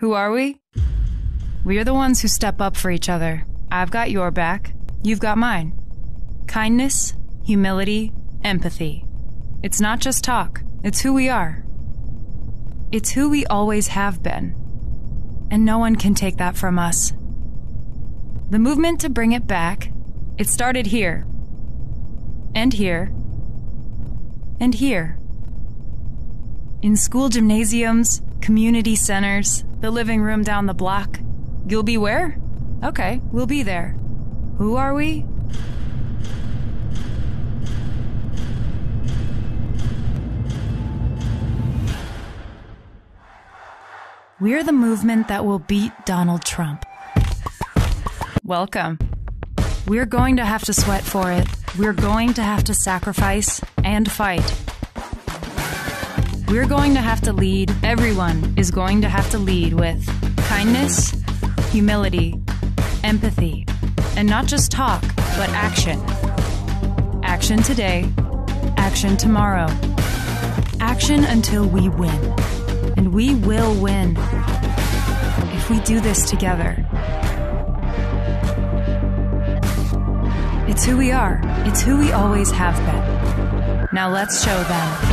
Who are we? We are the ones who step up for each other. I've got your back, you've got mine. Kindness, humility, empathy. It's not just talk, it's who we are. It's who we always have been. And no one can take that from us. The movement to bring it back, it started here. And here. And here. In school gymnasiums, community centers, the living room down the block. You'll be where? Okay, we'll be there. Who are we? We're the movement that will beat Donald Trump. Welcome. We're going to have to sweat for it. We're going to have to sacrifice and fight. We're going to have to lead. Everyone is going to have to lead with kindness, humility, empathy, and not just talk, but action. Action today, action tomorrow. Action until we win. And we will win if we do this together. It's who we are. It's who we always have been. Now let's show them.